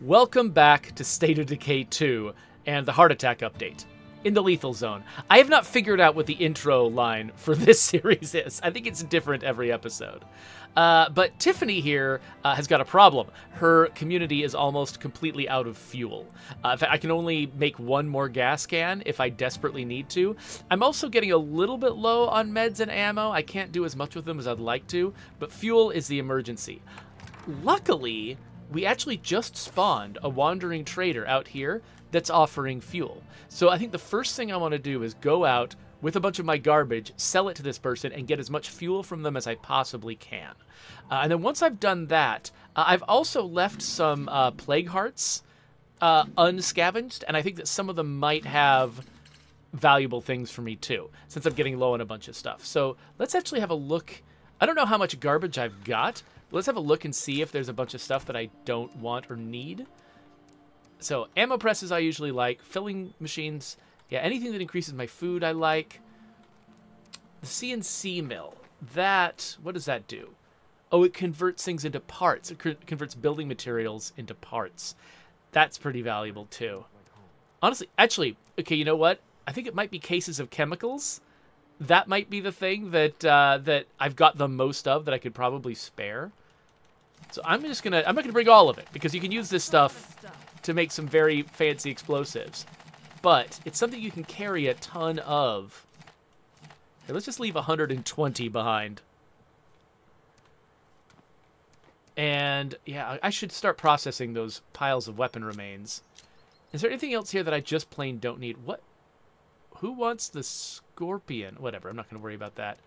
Welcome back to State of Decay 2 and the Heart Attack update in the Lethal Zone. I have not figured out what the intro line for this series is. I think it's different every episode. Uh, but Tiffany here uh, has got a problem. Her community is almost completely out of fuel. Uh, in fact, I can only make one more gas can if I desperately need to. I'm also getting a little bit low on meds and ammo. I can't do as much with them as I'd like to, but fuel is the emergency. Luckily, we actually just spawned a wandering trader out here that's offering fuel. So I think the first thing I want to do is go out with a bunch of my garbage, sell it to this person, and get as much fuel from them as I possibly can. Uh, and then once I've done that, uh, I've also left some uh, plague hearts uh, unscavenged, and I think that some of them might have valuable things for me too, since I'm getting low on a bunch of stuff. So let's actually have a look. I don't know how much garbage I've got, Let's have a look and see if there's a bunch of stuff that I don't want or need. So ammo presses I usually like. Filling machines, yeah, anything that increases my food I like. The CNC mill, that, what does that do? Oh, it converts things into parts. It converts building materials into parts. That's pretty valuable too. Honestly, actually, okay, you know what? I think it might be cases of chemicals that might be the thing that uh, that I've got the most of that I could probably spare. So I'm just gonna I'm not gonna bring all of it because you can use this stuff to make some very fancy explosives, but it's something you can carry a ton of. Okay, let's just leave 120 behind. And yeah, I should start processing those piles of weapon remains. Is there anything else here that I just plain don't need? What? Who wants the scorpion? Whatever, I'm not going to worry about that.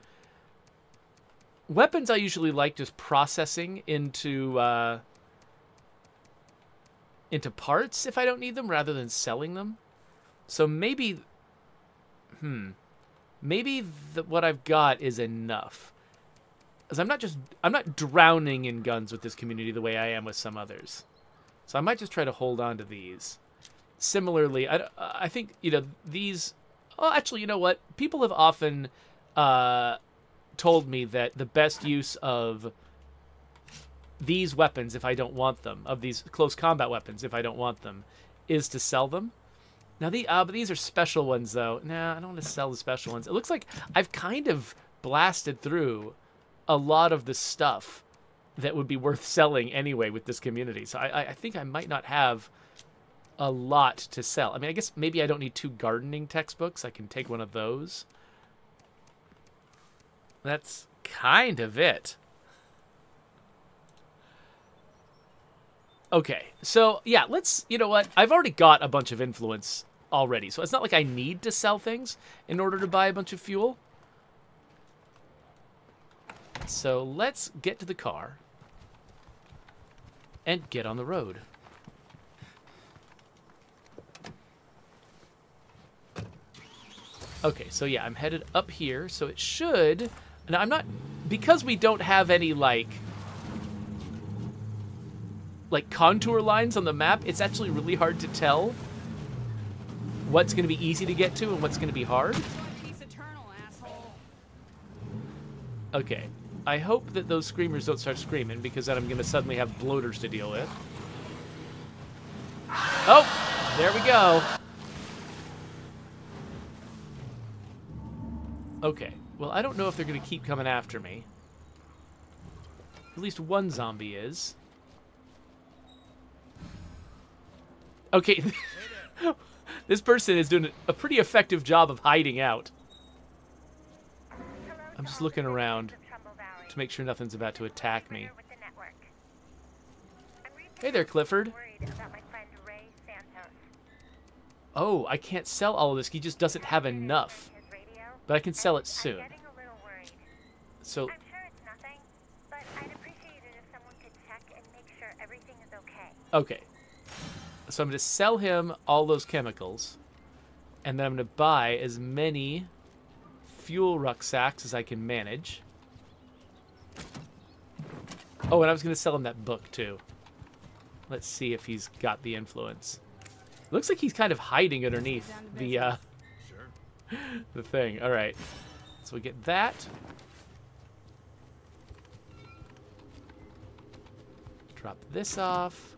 Weapons I usually like just processing into uh, into parts if I don't need them rather than selling them. So maybe, hmm, maybe the, what I've got is enough. Because I'm not just, I'm not drowning in guns with this community the way I am with some others. So I might just try to hold on to these. Similarly, I, I think, you know, these well, actually, you know what? People have often uh, told me that the best use of these weapons, if I don't want them, of these close combat weapons, if I don't want them, is to sell them. Now, the uh, but these are special ones, though. Nah, I don't want to sell the special ones. It looks like I've kind of blasted through a lot of the stuff that would be worth selling anyway with this community. So I, I think I might not have a lot to sell. I mean, I guess maybe I don't need two gardening textbooks. I can take one of those. That's kind of it. Okay, so yeah, let's, you know what? I've already got a bunch of influence already, so it's not like I need to sell things in order to buy a bunch of fuel. So let's get to the car and get on the road. Okay, so yeah, I'm headed up here, so it should... Now, I'm not... Because we don't have any, like... Like, contour lines on the map, it's actually really hard to tell what's going to be easy to get to and what's going to be hard. Okay. I hope that those screamers don't start screaming, because then I'm going to suddenly have bloaters to deal with. Oh! There we go. Okay. Well, I don't know if they're going to keep coming after me. At least one zombie is. Okay. this person is doing a pretty effective job of hiding out. I'm just looking around to make sure nothing's about to attack me. Hey there, Clifford. Oh, I can't sell all of this. He just doesn't have enough. But I can sell it soon. So. Okay. So I'm going to sell him all those chemicals. And then I'm going to buy as many fuel rucksacks as I can manage. Oh, and I was going to sell him that book, too. Let's see if he's got the influence. Looks like he's kind of hiding underneath the, uh, the thing. All right. So we get that. Drop this off.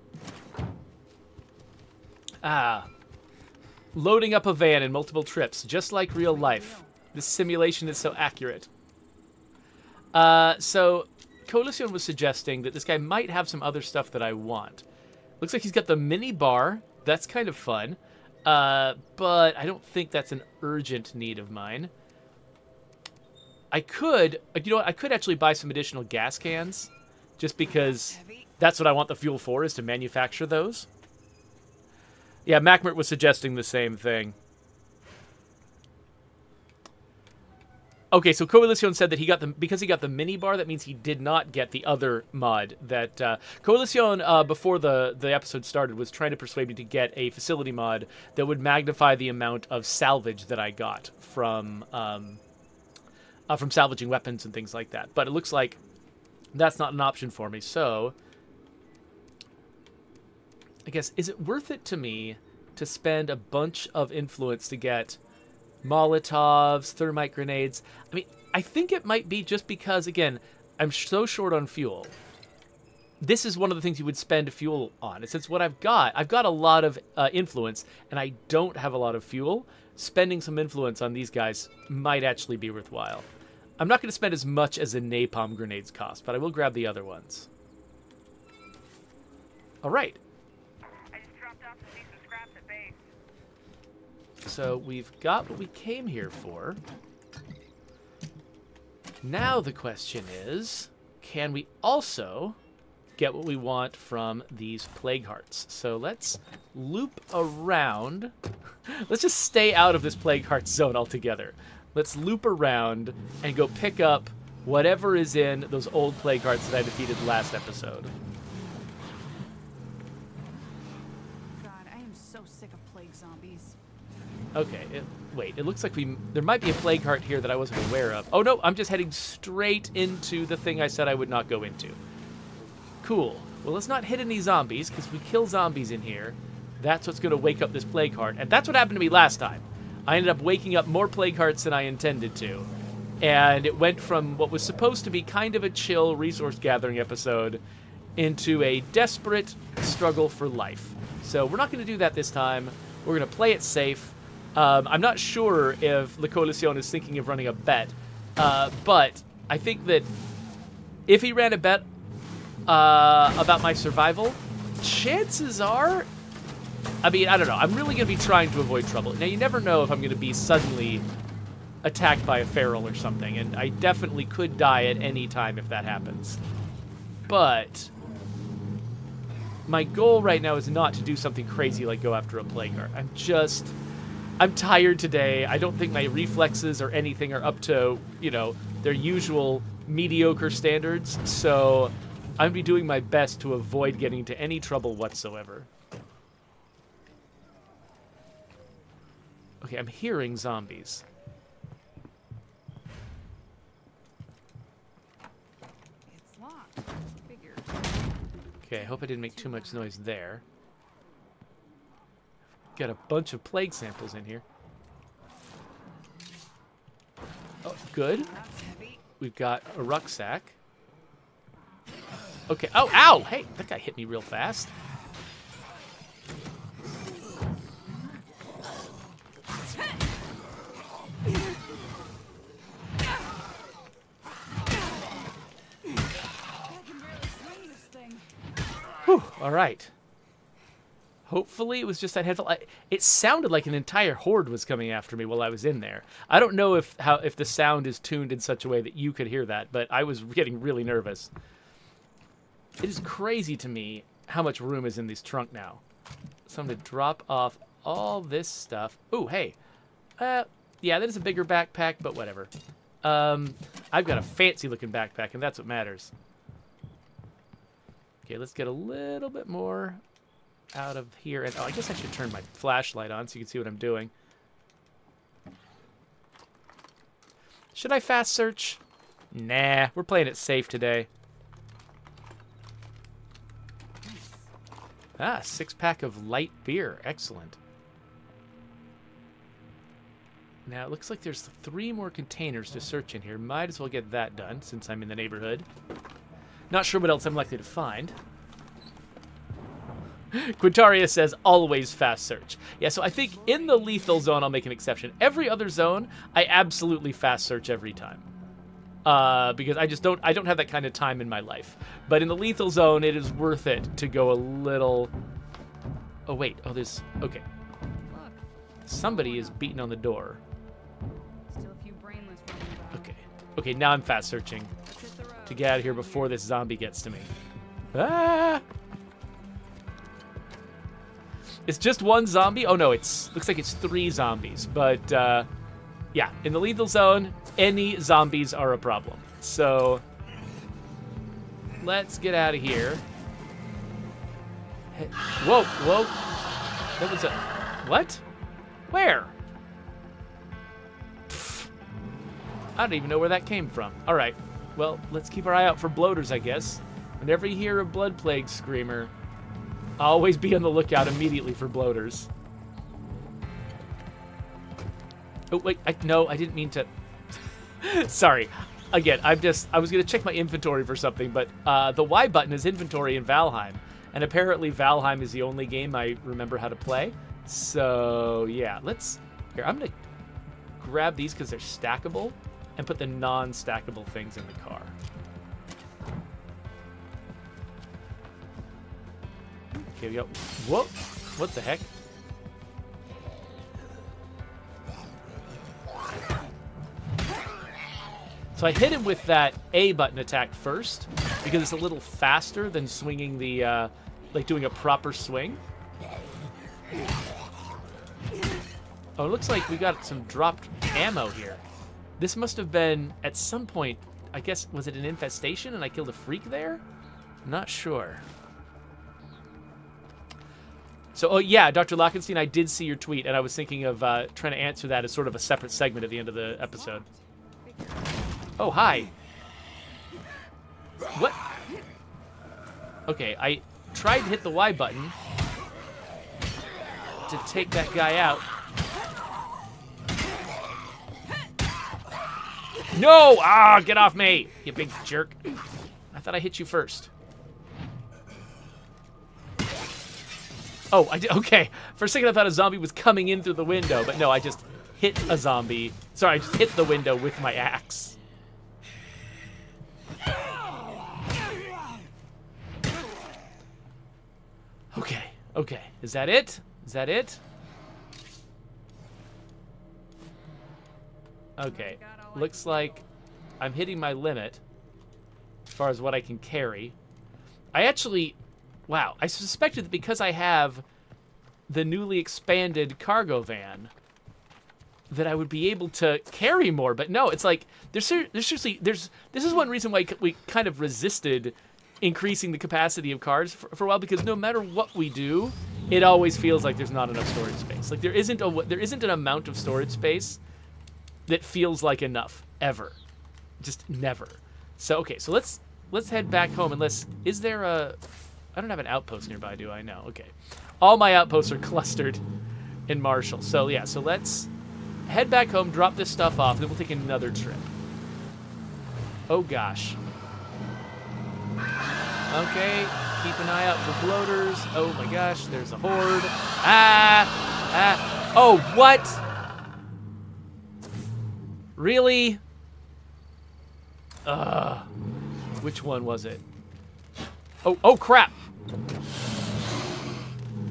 Ah. Loading up a van in multiple trips, just like real life. This simulation is so accurate. Uh, so, Coalition was suggesting that this guy might have some other stuff that I want. Looks like he's got the mini bar. That's kind of fun. Uh, but I don't think that's an urgent need of mine. I could, you know what, I could actually buy some additional gas cans, just because that's what I want the fuel for, is to manufacture those. Yeah, Macmert was suggesting the same thing. Okay, so Coalition said that he got the because he got the mini bar. That means he did not get the other mod. That uh, Coalition uh, before the the episode started was trying to persuade me to get a facility mod that would magnify the amount of salvage that I got from um, uh, from salvaging weapons and things like that. But it looks like that's not an option for me. So I guess is it worth it to me to spend a bunch of influence to get Molotovs, thermite grenades. I mean, I think it might be just because, again, I'm so short on fuel. This is one of the things you would spend fuel on. Since what I've got, I've got a lot of uh, influence, and I don't have a lot of fuel. Spending some influence on these guys might actually be worthwhile. I'm not going to spend as much as the napalm grenades cost, but I will grab the other ones. All right. So we've got what we came here for. Now the question is, can we also get what we want from these plague hearts? So let's loop around. let's just stay out of this plague heart zone altogether. Let's loop around and go pick up whatever is in those old plague hearts that I defeated last episode. Okay, it, wait, it looks like we... There might be a plague heart here that I wasn't aware of. Oh, no, I'm just heading straight into the thing I said I would not go into. Cool. Well, let's not hit any zombies, because we kill zombies in here. That's what's going to wake up this plague heart. And that's what happened to me last time. I ended up waking up more plague hearts than I intended to. And it went from what was supposed to be kind of a chill resource gathering episode into a desperate struggle for life. So we're not going to do that this time. We're going to play it safe um, I'm not sure if La Coalition is thinking of running a bet, uh, but I think that if he ran a bet uh, about my survival, chances are, I mean, I don't know. I'm really going to be trying to avoid trouble. Now, you never know if I'm going to be suddenly attacked by a feral or something, and I definitely could die at any time if that happens. But my goal right now is not to do something crazy like go after a plague heart. I'm just I'm tired today. I don't think my reflexes or anything are up to, you know, their usual mediocre standards. So I'm going to be doing my best to avoid getting into any trouble whatsoever. Okay, I'm hearing zombies. It's locked. Figured. Okay, I hope I didn't make too much noise there. Got a bunch of plague samples in here. Oh, good. We've got a rucksack. Okay. Oh, ow! Hey, that guy hit me real fast. Whew, all right. Hopefully, it was just that headphone. It sounded like an entire horde was coming after me while I was in there. I don't know if how if the sound is tuned in such a way that you could hear that, but I was getting really nervous. It is crazy to me how much room is in this trunk now. So I'm gonna drop off all this stuff. Ooh, hey. Uh, yeah, that is a bigger backpack, but whatever. Um, I've got a fancy looking backpack, and that's what matters. Okay, let's get a little bit more out of here. And oh, I guess I should turn my flashlight on so you can see what I'm doing. Should I fast search? Nah, we're playing it safe today. Ah, six pack of light beer. Excellent. Now, it looks like there's three more containers to search in here. Might as well get that done since I'm in the neighborhood. Not sure what else I'm likely to find. Quintaria says always fast search. Yeah, so I think in the lethal zone I'll make an exception. Every other zone, I absolutely fast search every time. Uh, because I just don't I don't have that kind of time in my life. But in the lethal zone, it is worth it to go a little. Oh wait, oh there's okay. Somebody is beating on the door. Okay, okay, now I'm fast searching to get out of here before this zombie gets to me. Ah! It's just one zombie. Oh no, it's looks like it's three zombies. But uh, yeah, in the lethal zone, any zombies are a problem. So let's get out of here. Hey- Whoa, whoa! That was a what? Where? Pfft. I don't even know where that came from. All right. Well, let's keep our eye out for bloaters, I guess. Whenever you hear a blood plague screamer, always be on the lookout immediately for bloaters. Oh wait, I, no, I didn't mean to. Sorry. Again, I'm just I was gonna check my inventory for something, but uh, the Y button is inventory in Valheim, and apparently Valheim is the only game I remember how to play. So yeah, let's here. I'm gonna grab these because they're stackable, and put the non-stackable things in the car. Okay, we go. Whoa! What the heck? So I hit him with that A button attack first because it's a little faster than swinging the, uh, like doing a proper swing. Oh, it looks like we got some dropped ammo here. This must have been at some point. I guess was it an infestation and I killed a freak there? Not sure. So, oh yeah, Dr. Lockenstein, I did see your tweet, and I was thinking of uh, trying to answer that as sort of a separate segment at the end of the episode. Oh, hi. What? Okay, I tried to hit the Y button to take that guy out. No! Ah, get off me, you big jerk. I thought I hit you first. Oh, I did. Okay. For a second, I thought a zombie was coming in through the window, but no, I just hit a zombie. Sorry, I just hit the window with my axe. Okay. Okay. Is that it? Is that it? Okay. Looks like I'm hitting my limit as far as what I can carry. I actually, wow, I suspected that because I have the newly expanded cargo van that I would be able to carry more, but no, it's like there's there's seriously there's this is one reason why we kind of resisted increasing the capacity of cars for, for a while because no matter what we do, it always feels like there's not enough storage space. Like there isn't a there isn't an amount of storage space that feels like enough ever, just never. So okay, so let's let's head back home. Unless is there a I don't have an outpost nearby, do I? No. Okay, all my outposts are clustered in Marshall. So yeah, so let's head back home, drop this stuff off, then we'll take another trip. Oh gosh. Okay, keep an eye out for bloaters. Oh my gosh, there's a horde. Ah, ah. Oh, what? Really? Ugh. Which one was it? Oh, oh crap.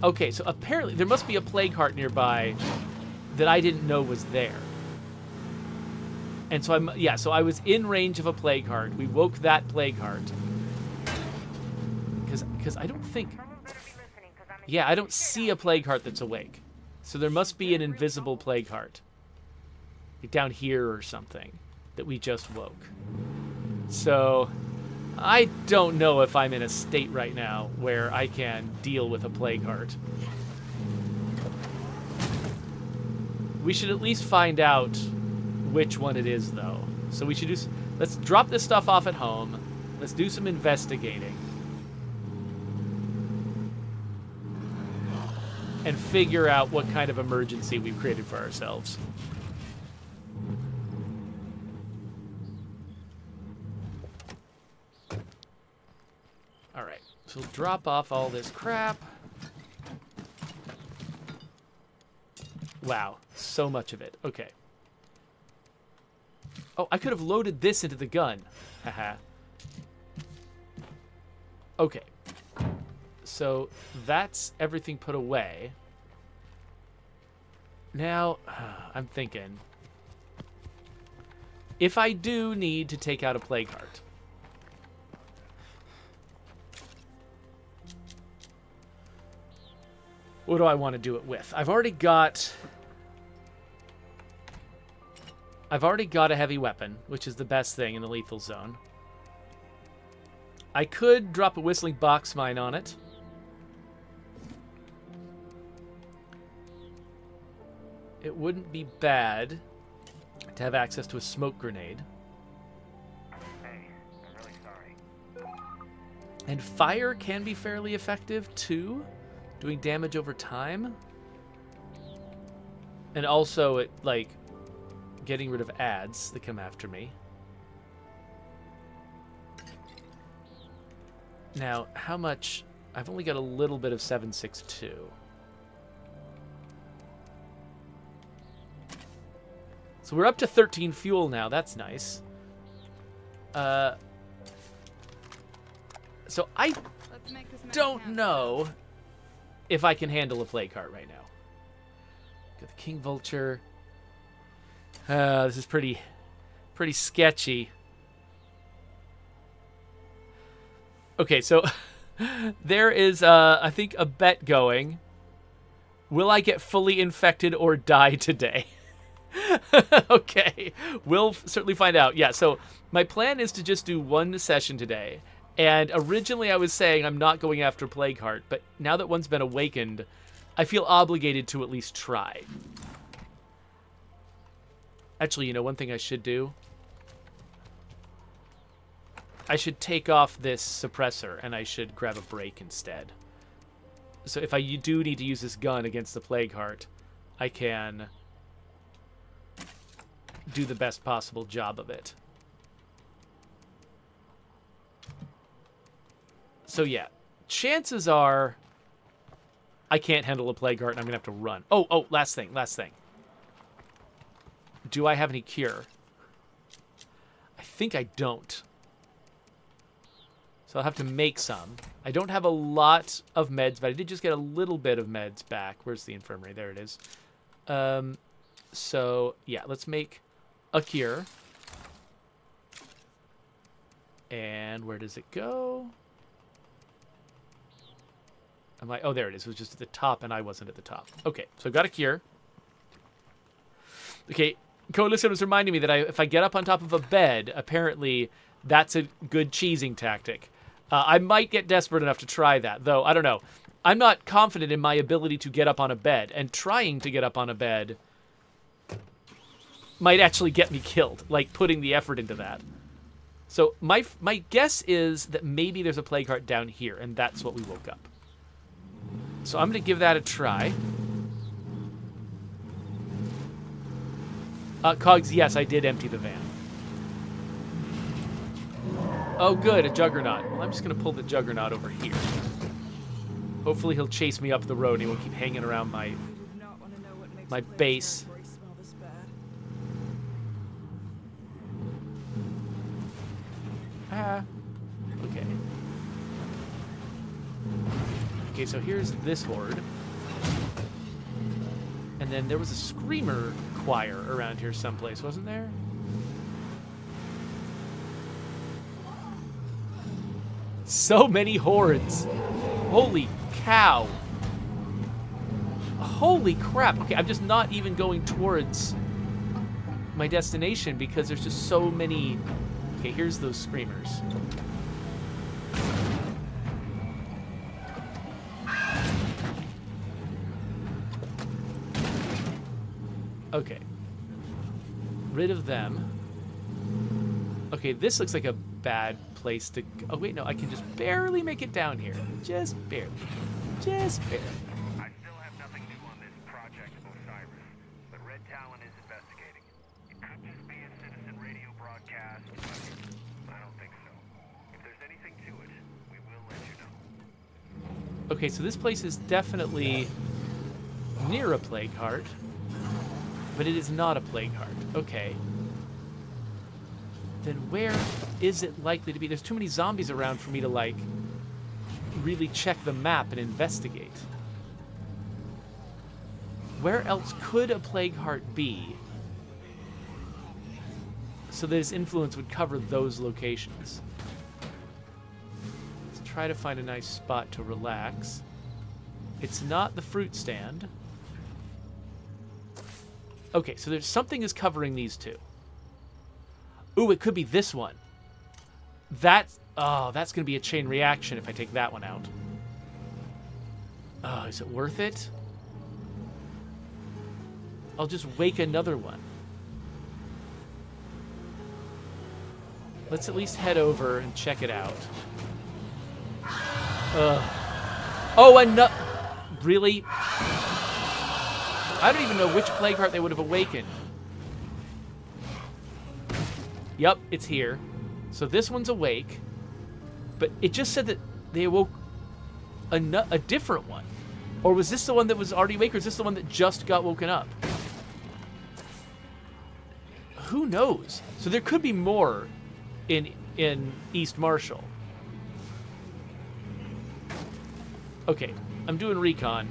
Okay, so apparently there must be a plague heart nearby that I didn't know was there. And so I'm yeah, so I was in range of a plague heart. We woke that plague heart. Cuz cuz I don't think Yeah, I don't see a plague heart that's awake. So there must be an invisible plague heart. Down here or something that we just woke. So I don't know if I'm in a state right now where I can deal with a plague heart. We should at least find out which one it is, though. So we should do. Let's drop this stuff off at home. Let's do some investigating. And figure out what kind of emergency we've created for ourselves. So we'll drop off all this crap. Wow, so much of it. Okay. Oh, I could have loaded this into the gun. Haha. okay. So that's everything put away. Now, I'm thinking. If I do need to take out a plague heart, what do I want to do it with? I've already got. I've already got a heavy weapon, which is the best thing in the lethal zone. I could drop a whistling box mine on it. It wouldn't be bad to have access to a smoke grenade. Hey, I'm really sorry. And fire can be fairly effective too, doing damage over time. And also it like getting rid of adds that come after me. Now, how much I've only got a little bit of 762. So we're up to 13 fuel now. That's nice. Uh so I Let's make this don't know if I can handle a plague heart right now. Got the King Vulture. Uh, this is pretty, pretty sketchy. Okay, so there is, uh, I think, a bet going. Will I get fully infected or die today? okay, we'll certainly find out. Yeah, so my plan is to just do one session today. And originally I was saying I'm not going after Plague Heart, but now that one's been awakened, I feel obligated to at least try. Actually, you know, one thing I should do? I should take off this suppressor and I should grab a brake instead. So if I do need to use this gun against the Plague Heart, I can do the best possible job of it. So yeah, chances are I can't handle a plague heart and I'm gonna have to run. Oh, oh, last thing, last thing. Do I have any cure? I think I don't. So I'll have to make some. I don't have a lot of meds, but I did just get a little bit of meds back. Where's the infirmary? There it is. Um, so yeah, let's make a cure. And where does it go? Am I? Oh, there it is. It was just at the top, and I wasn't at the top. Okay, so I've got a cure. Okay, Coalition was reminding me that I, if I get up on top of a bed, apparently that's a good cheesing tactic. Uh, I might get desperate enough to try that, though. I don't know. I'm not confident in my ability to get up on a bed, and trying to get up on a bed might actually get me killed. Like putting the effort into that. So my my guess is that maybe there's a plague heart down here, and that's what we woke up. So I'm going to give that a try. Uh, Cogs, yes, I did empty the van. Oh, good, a Juggernaut. Well, I'm just going to pull the Juggernaut over here. Hopefully he'll chase me up the road and he won't keep hanging around my... My base. Ah. Okay. Okay, so here's this horde. And then there was a screamer choir around here someplace, wasn't there? So many hordes. Holy cow. Holy crap. Okay, I'm just not even going towards my destination because there's just so many. Okay, here's those screamers. Okay. Rid of them. Okay, this looks like a bad place to. Go. Oh wait, no, I can just barely make it down here. Just barely. Just barely. I still have nothing new on this Project Osiris, but Red Talon is investigating. It could just be a citizen radio broadcast, I don't think so. If there's anything to it, we will let you know. Okay, so this place is definitely near a plague heart. But it is not a plague heart. Okay. Then where is it likely to be? There's too many zombies around for me to like really check the map and investigate. Where else could a plague heart be? So that his influence would cover those locations. Let's try to find a nice spot to relax. It's not the fruit stand. Okay, so there's something is covering these two. Ooh, it could be this one. That's oh, that's gonna be a chain reaction if I take that one out. Oh, is it worth it? I'll just wake another one. Let's at least head over and check it out. Ugh. Oh, and really? I don't even know which plague heart they would have awakened. Yep, it's here. So this one's awake. But it just said that they awoke a, a different one. Or was this the one that was already awake, or is this the one that just got woken up? Who knows? So there could be more in in East Marshall. Okay, I'm doing recon.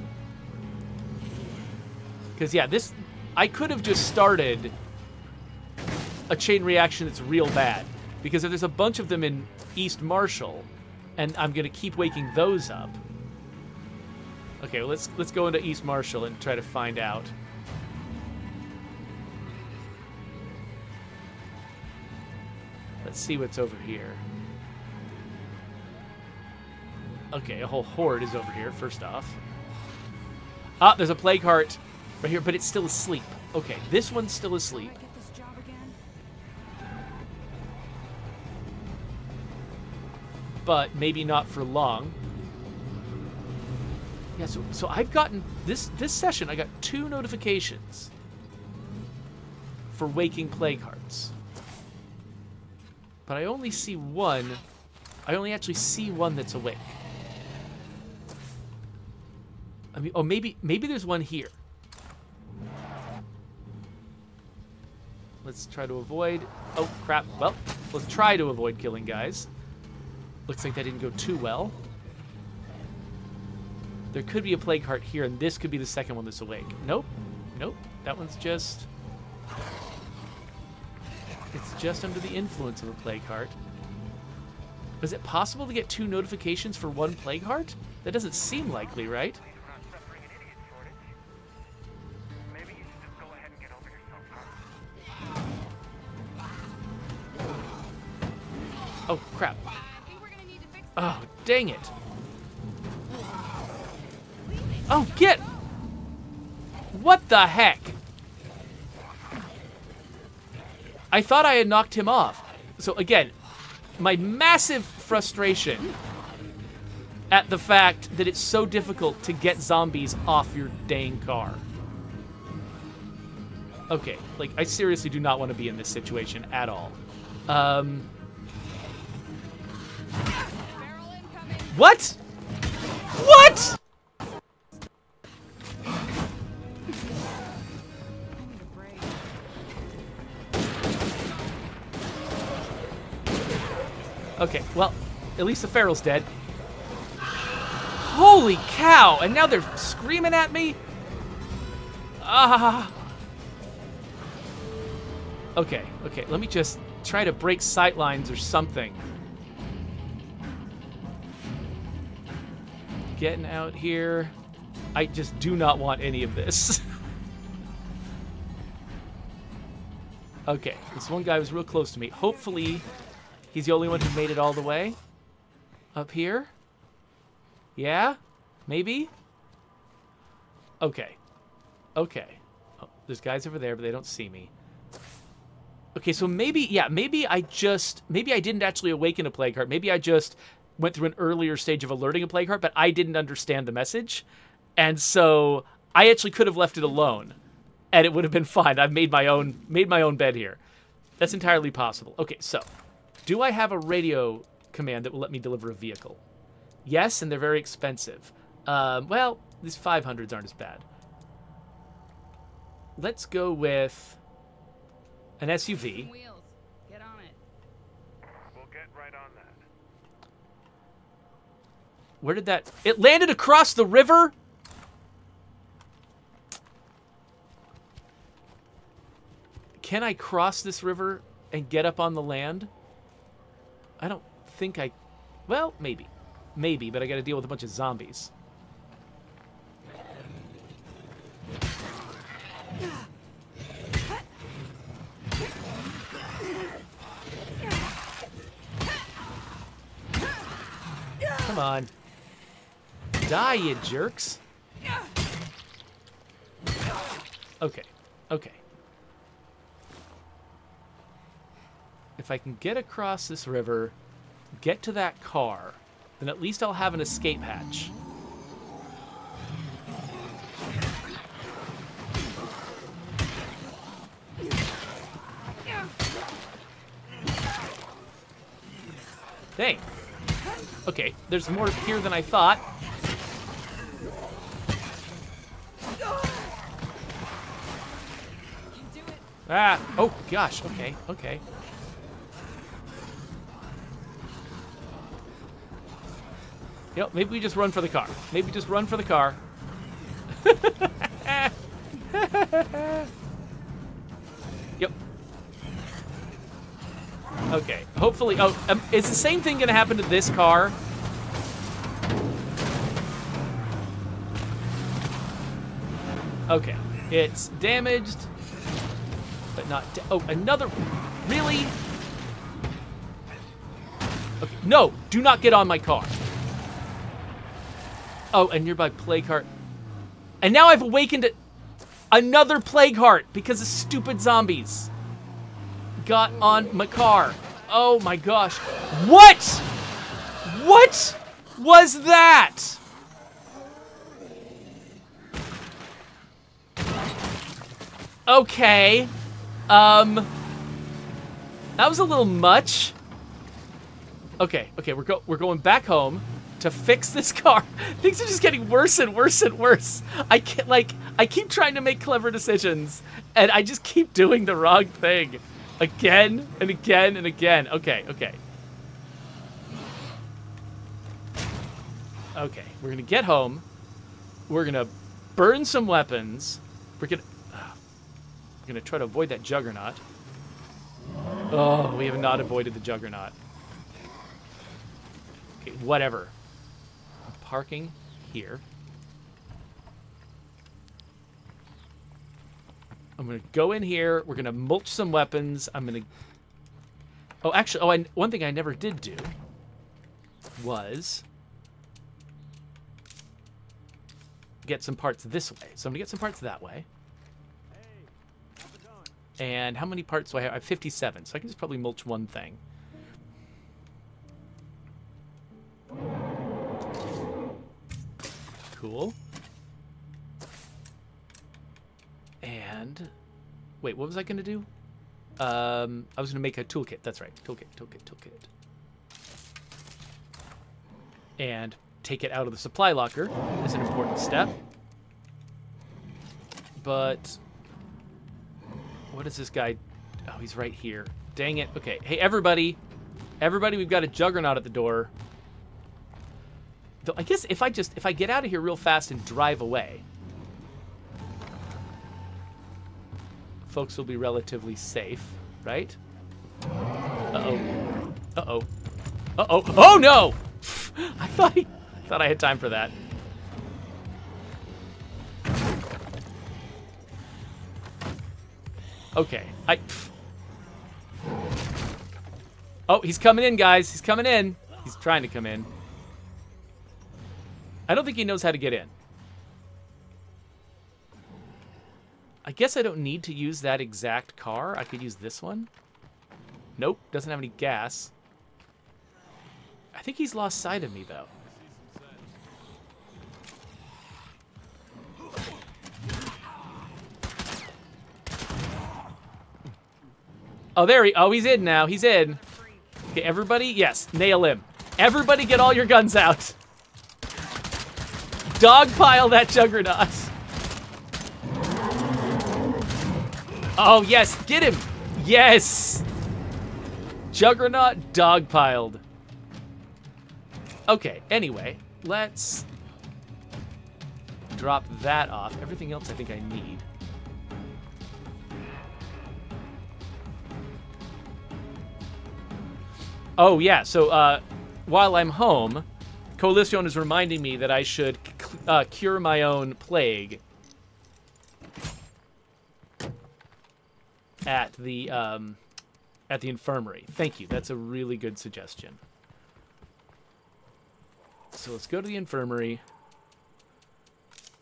Because, yeah, this... I could have just started a chain reaction that's real bad. Because if there's a bunch of them in East Marshall, and I'm going to keep waking those up... Okay, well, let's, let's go into East Marshall and try to find out. Let's see what's over here. Okay, a whole horde is over here, first off. Ah, there's a plague heart right here, but it's still asleep. Okay, this one's still asleep. Might get this job again. but maybe not for long. Yeah, so, so I've gotten this this session. I got two notifications for waking plague hearts, but I only see one. I only actually see one that's awake. I mean, oh, maybe maybe there's one here. Let's try to avoid. Oh crap! Well, let's try to avoid killing guys. Looks like that didn't go too well. There could be a plague heart here, and this could be the second one that's awake. Nope. Nope. That one's just... It's just under the influence of a plague heart. Is it possible to get two notifications for one plague heart? That doesn't seem likely, right? Oh, crap. Oh, dang it. Oh, get! What the heck? I thought I had knocked him off. So again, my massive frustration at the fact that it's so difficult to get zombies off your dang car. Okay, like I seriously do not want to be in this situation at all. Um, what? What? Okay, well, at least the feral's dead. Holy cow! And now they're screaming at me? Ah. Okay, okay, let me just try to break sight lines or something. Getting out here. I just do not want any of this. okay, this one guy was real close to me. Hopefully, He's the only one who made it all the way. Up here? Yeah? Maybe? Okay. Okay. Oh, there's guys over there, but they don't see me. Okay, so maybe, yeah, maybe I just, maybe I didn't actually awaken a plague heart. Maybe I just went through an earlier stage of alerting a plague heart, but I didn't understand the message. And so I actually could have left it alone and it would have been fine. I've made my own, made my own bed here. That's entirely possible. Okay, so do I have a radio command that will let me deliver a vehicle? Yes, and they're very expensive. Um, well, these 500s aren't as bad. let's go with an SUV. Wheels. Get on it. We'll get right on that. Where did that? It landed across the river. Can I cross this river and get up on the land? I don't think I. Well, maybe, maybe, but I got to deal with a bunch of zombies. Come on. Die, you jerks. Okay. Okay. If I can get across this river, get to that car, then at least I'll have an escape hatch. Dang. Okay, there's more here than I thought. Ah, oh gosh, okay, okay. Yep, maybe we just run for the car. Maybe just run for the car. yep. Okay, hopefully. Oh, um, is the same thing gonna happen to this car? Okay, it's damaged, not. Oh, another. Really? Okay, no, do not get on my car. Oh, a nearby plague heart. And now I've awakened another plague heart because of stupid zombies. Got on my car. Oh my gosh. What? What was that? Okay. Um That was a little much. Okay, okay, we're go we're going back home to fix this car. Things are just getting worse and worse and worse. I can't like I keep trying to make clever decisions and I just keep doing the wrong thing again and again and again. Okay, okay. Okay, we're going to get home. We're going to burn some weapons. We're going to we're going to try to avoid that juggernaut. Oh, we have not avoided the juggernaut. Okay, whatever. I'm parking here. I'm gonna go in here. We're gonna mulch some weapons. I'm gonna. Oh, actually, oh, I, one thing I never did do was get some parts this way. So I'm gonna get some parts that way. And how many parts do I have? I have 57, so I can just probably mulch one thing. Cool. And wait, what was I gonna do? Um, I was gonna make a toolkit. That's right, toolkit, toolkit, toolkit. And take it out of the supply locker is an important step. But what is this guy? Oh, he's right here. Dang it. Okay. Hey, everybody. Everybody, we've got a juggernaut at the door. Though I guess if I just if I get out of here real fast and drive away, folks will be relatively safe, right? Uh-oh. Uh-oh. Uh-oh. Oh no! I thought I thought I had time for that. Okay. I Oh, he's coming in, guys. He's coming in. He's trying to come in. I don't think he knows how to get in. I guess I don't need to use that exact car. I could use this one. Nope, doesn't have any gas. I think he's lost sight of me, though. Oh, there he. Oh, he's in now. He's in. Okay, everybody, yes, nail him. Everybody, get all your guns out. Dogpile that juggernaut. Oh, yes, get him! Yes! Juggernaut dogpiled. Okay, anyway, let's drop that off. Everything else I think I need. Oh, yeah, so uh, while I'm home, Coalition is reminding me that I should uh, cure my own plague at the um, at the infirmary. Thank you. That's a really good suggestion. So let's go to the infirmary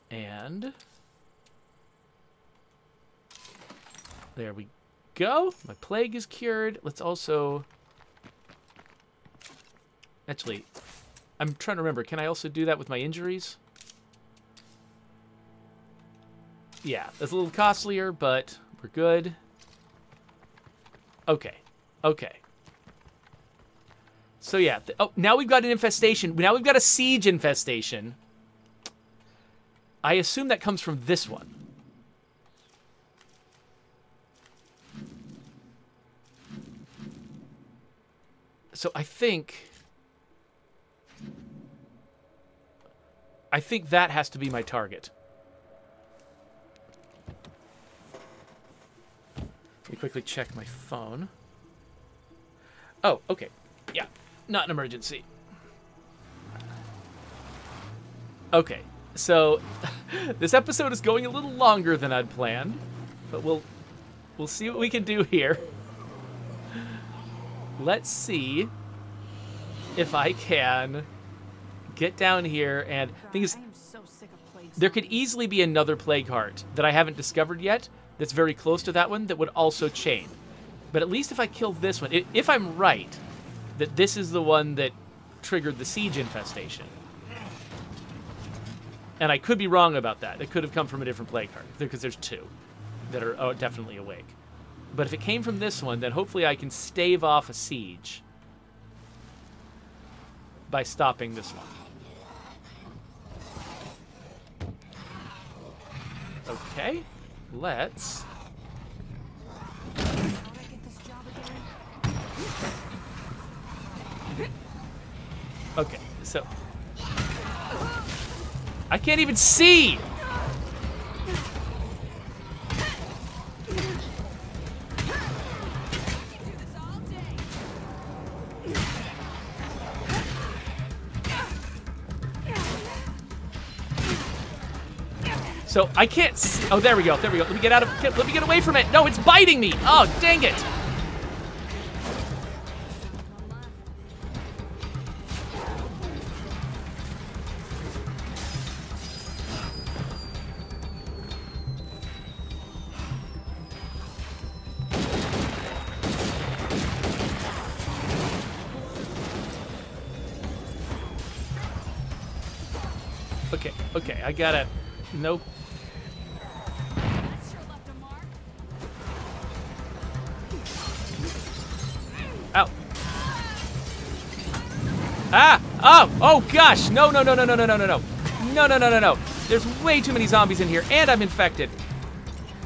and there we go. My plague is cured. Let's also actually I'm trying to remember. Can I also do that with my injuries? Yeah, that's a little costlier, but we're good. Okay. Okay. So yeah. oh, now we've got an infestation. Now we've got a siege infestation. I assume that comes from this one. So I think I think that has to be my target. Let me quickly check my phone. Oh, okay. Yeah, not an emergency. Okay, so this episode is going a little longer than I'd planned, but we'll we'll see what we can do here. Let's see if I can get down here and thing is so sick of plagues. there could easily be another plague heart that I haven't discovered yet that's very close to that one that would also chain. But at least if I kill this one, if I'm right that this is the one that triggered the siege infestation. And I could be wrong about that. It could have come from a different plague heart because there's two that are oh, definitely awake. But if it came from this one, then hopefully I can stave off a siege by stopping this one. Okay, let's... Okay, so... I can't even see! So I can't. See. Oh, there we go. There we go. Let me get out of. Let me get away from it. No, it's biting me. Oh, dang it. Okay, okay, I gotta. Nope. Oh! Gosh! No! No! No! No! No! No! No! No! No! No! No! No! No! No! There's way too many zombies in here, and I'm infected.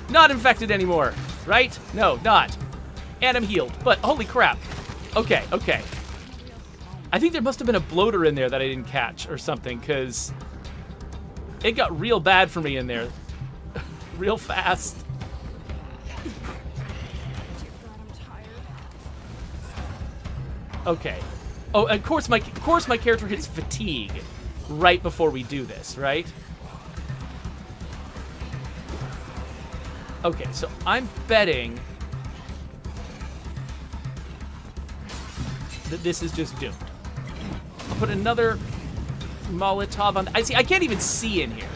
Not infected anymore, right? No, not. And I'm healed. But holy crap! Okay, okay. I think there must have been a bloater in there that I didn't catch or something, because it got real bad for me in there, real fast. Okay. Oh, of course my of course my character hits fatigue right before we do this, right? Okay, so I'm betting that this is just doomed. I'll put another Molotov on. I see. I can't even see in here.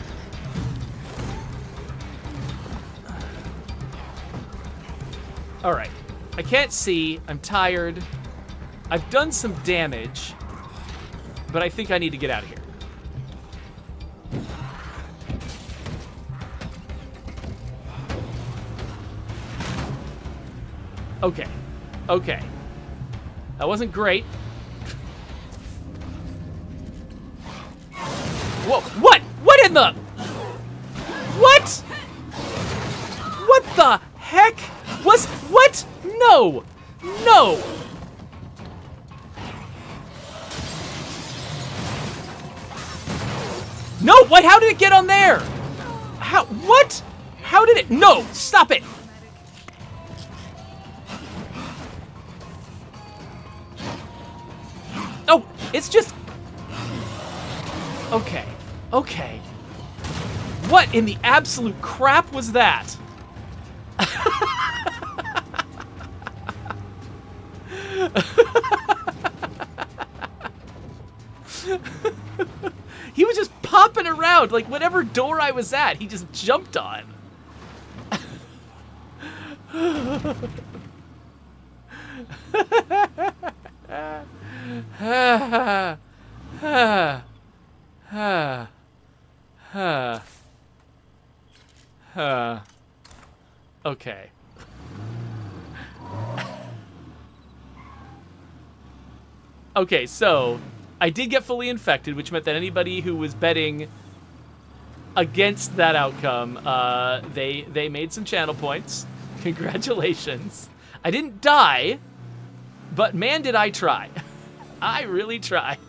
All right. I can't see. I'm tired. I've done some damage, but I think I need to get out of here. Okay. Okay. That wasn't great. Whoa. What? What in the? What? What the heck was what? No, no. What? How did it get on there? How? What? How did it? No, stop it. Oh, it's just. Okay, okay. What in the absolute crap was that? Around like whatever door I was at, he just jumped on. okay. Okay, so I did get fully infected, which meant that anybody who was betting against that outcome, uh, they they made some channel points. Congratulations. I didn't die, but man, did I try. I really tried.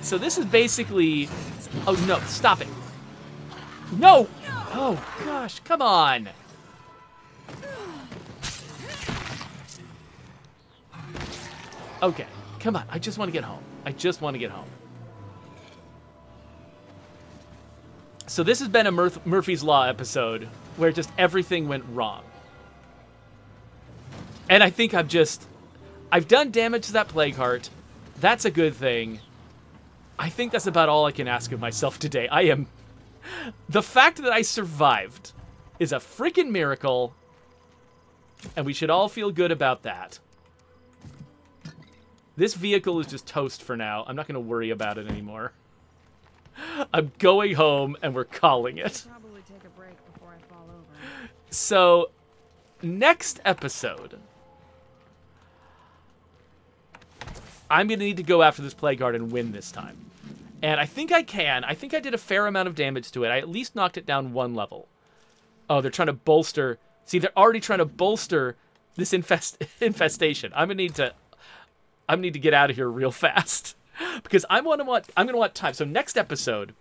So this is basically. Oh no! Stop it! No! Oh gosh! Come on! Okay, come on. I just want to get home. I just want to get home. So this has been a Murph- Murphy's Law episode where just everything went wrong. And I think I've just I've done damage to that plague heart. That's a good thing. I think that's about all I can ask of myself today. I am the fact that I survived is a freaking miracle. And we should all feel good about that. This vehicle is just toast for now. I'm not going to worry about it anymore. I'm going home and we're calling it. Probably take a break before I fall over. So, next episode, I'm going to need to go after this Plague Heart and win this time. And I think I can. I think I did a fair amount of damage to it. I at least knocked it down one level. Oh, they're trying to bolster. See, they're already trying to bolster this infest infestation. I'm gonna need to. I'm gonna need to get out of here real fast because I'm gonna want. I'm gonna want time. So next episode,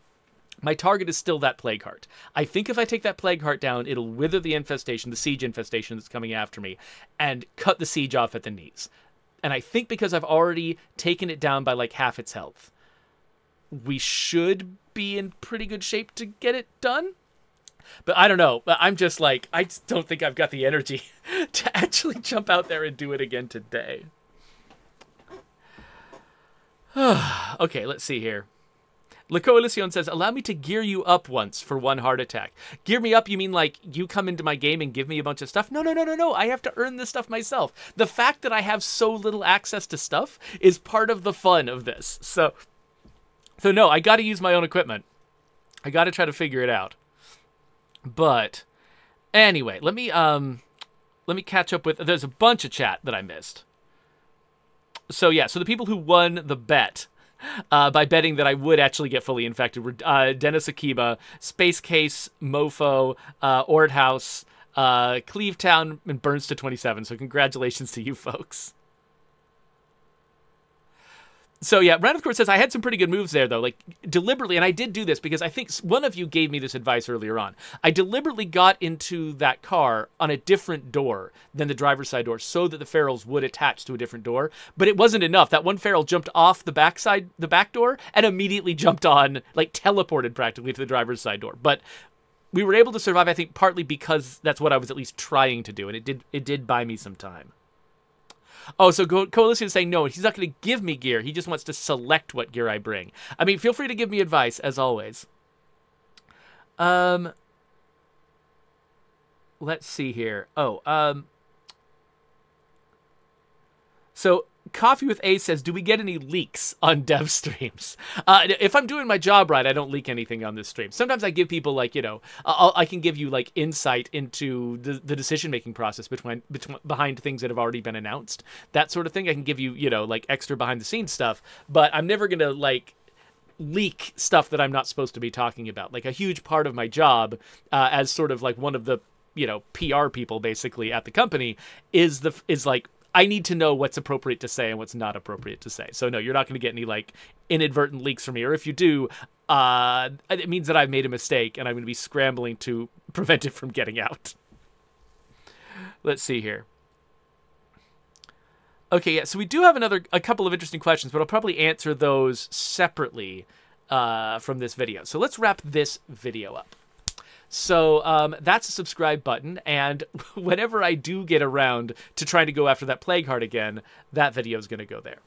my target is still that plague heart. I think if I take that plague heart down, it'll wither the infestation, the siege infestation that's coming after me, and cut the siege off at the knees. And I think because I've already taken it down by like half its health, we should be in pretty good shape to get it done. But I don't know. I'm just like, I don't think I've got the energy to actually jump out there and do it again today. okay, let's see here. La Coalición says, allow me to gear you up once for one heart attack. Gear me up, you mean like you come into my game and give me a bunch of stuff? No, no, no, no, no. I have to earn this stuff myself. The fact that I have so little access to stuff is part of the fun of this. So, so no, I got to use my own equipment. I got to try to figure it out. But anyway, let me um let me catch up with there's a bunch of chat that I missed. So yeah, so the people who won the bet uh, by betting that I would actually get fully infected were uh, Dennis Akiba, Space Case, Mofo, uh, Orthouse, uh, Clevetown, and Burns to 27. So congratulations to you folks. So yeah, Round of course says I had some pretty good moves there though, like deliberately, and I did do this because I think one of you gave me this advice earlier on. I deliberately got into that car on a different door than the driver's side door, so that the ferals would attach to a different door. But it wasn't enough. That one feral jumped off the backside, the back door, and immediately jumped on, like teleported practically to the driver's side door. But we were able to survive, I think, partly because that's what I was at least trying to do, and it did it did buy me some time. Oh, so Co- Coalition is saying no, he's not going to give me gear. He just wants to select what gear I bring. I mean, feel free to give me advice as always. Um, let's see here. Oh, um, so Coffee with Ace says, "Do we get any leaks on dev streams? Uh, if I'm doing my job right, I don't leak anything on this stream. Sometimes I give people like you know, I'll, I can give you like insight into the, the decision making process between, between behind things that have already been announced, that sort of thing. I can give you you know like extra behind the scenes stuff, but I'm never gonna like leak stuff that I'm not supposed to be talking about. Like a huge part of my job uh, as sort of like one of the you know PR people basically at the company is the is like I need to know what's appropriate to say and what's not appropriate to say. So no, you're not going to get any like inadvertent leaks from me, or if you do, uh, it means that I've made a mistake and I'm going to be scrambling to prevent it from getting out. Let's see here. Okay, yeah. So we do have another a couple of interesting questions, but I'll probably answer those separately uh, from this video. So let's wrap this video up. So um, that's a subscribe button, and whenever I do get around to trying to go after that plague heart again, that video is going to go there.